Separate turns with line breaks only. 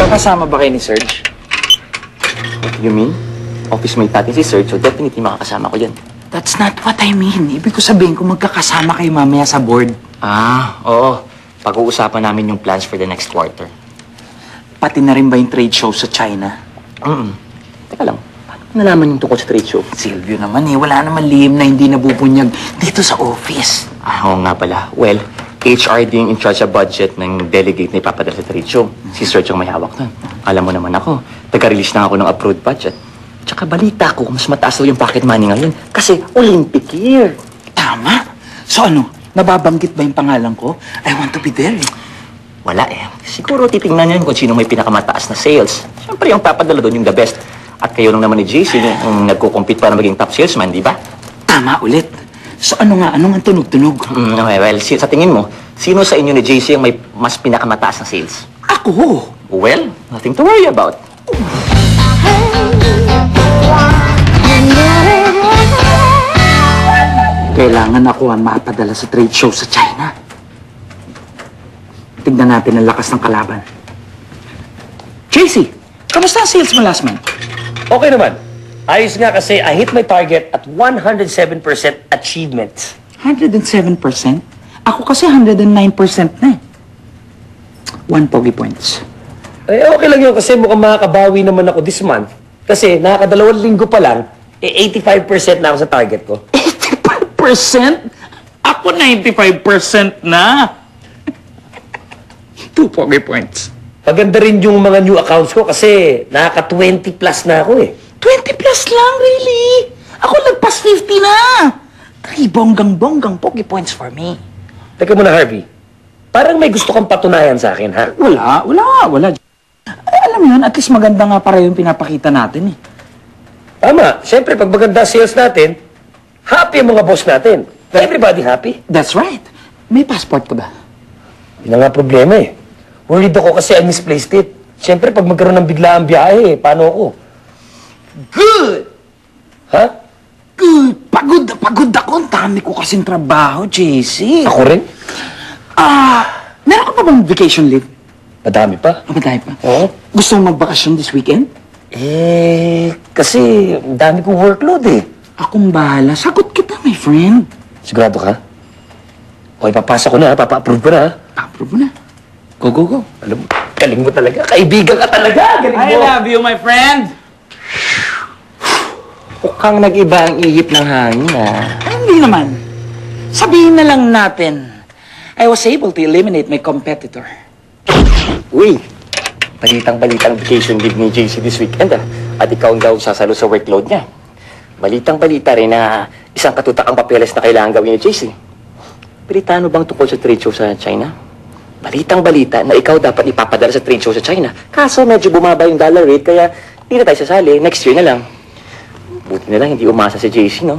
Kakasama ba kayo ni Serge?
What do you mean? Office mate natin si Serge, so definitely makakasama ko yan.
That's not what I mean. Ibig ko sabihin kung magkakasama kayo mamaya sa board.
Ah, oo. Pag-uusapan namin yung plans for the next quarter.
Pati na rin ba yung trade show sa China?
Mm Teka lang, paano nalaman yung tungkol sa trade show?
Silvio naman eh, wala naman lihim na hindi nabubunyag dito sa office.
Ah, oo nga pala. Well, HRD yung in charge sa budget ng delegate na ipapadala sa. Si Serge ang may hawak nun. Alam mo naman ako, taga-release na ako ng approved budget. Tsaka balita ko, mas mataas daw yung pocket money ngayon. Kasi Olympic year.
Tama. So ano, nababanggit ba yung pangalan ko? I want to be there eh.
Wala eh. Siguro titingnan yun kung sino may pinakamataas na sales. Siyempre, yung papadala doon yung the best. At kayo lang naman ni JC yung nagko-compete para maging top salesman, di ba?
Tama ulit. So ano nga, anong ang tunog-tunog?
Mm, okay, well, si- sa tingin mo, sino sa inyo ni JC ang may mas pinakamataas na sales?
Ako!
Well, nothing to worry about.
Kailangan ako ang mapadala sa trade show sa China. Tignan natin ang lakas ng kalaban. JC, kamusta ang sales mo last month?
Okay naman. Ayos nga kasi I hit my target at 107% achievement.
107%? Ako kasi 109% na eh. One pogi points.
Eh, okay lang yun kasi mukhang makakabawi naman ako this month. Kasi nakakadalawang linggo pa lang, eh 85% na ako sa target ko.
85%? Ako 95% na. Two pogi points.
Maganda rin yung mga new accounts ko kasi nakaka-20 plus na ako eh.
20 plus lang, really? Ako lagpas 50 na. Three bonggang-bonggang pogi points for me.
Teka muna, Harvey. Parang may gusto kang patunayan sa akin, ha?
Wala, wala, wala. Ay, alam mo yun, at least maganda nga para yung pinapakita natin eh.
Tama. Siyempre, pag maganda sales natin, happy ang mga boss natin. Everybody happy.
That's right. May passport ka ba?
Yun ang nga problema eh. Worried ako kasi I misplaced it. Siyempre, pag magkaroon ng biglaang biyahe, eh, paano ako?
Good!
Ha?
Good! Pagod na pagod ako. Ang dami ko kasing trabaho, JC.
Ako rin?
Ah, meron ka pa bang vacation leave?
Madami pa.
Ah, madami pa.
Oo.
Gusto mo magbakasyon this weekend?
Eh, kasi ang dami kong workload eh.
Akong bahala. Sagot kita, my friend.
Sigurado ka? Okay, papasa ko na ha. Papa-approve ko na ha.
Pa-approve mo na.
Go, go, go. Alam mo, galing mo talaga. Kaibigan ka talaga. Galing mo.
you, my friend.
Mukhang nag-iba ang ihip ng hangin, ah.
Ay, hindi naman. Sabihin na lang natin, I was able to eliminate my competitor.
Uy, balitang-balitang vacation leave ni JC this weekend, ah. At ikaw ang daw sasalo sa workload niya. Balitang-balita rin na isang katutakang papeles na kailangan gawin ni JC. Balitano bang tungkol sa trade show sa China? Balitang-balita na ikaw dapat ipapadala sa trade show sa China. Kaso medyo bumaba yung dollar rate, kaya hindi na tayo sasali. Next year na lang. Buti na lang hindi umasa si JC, no?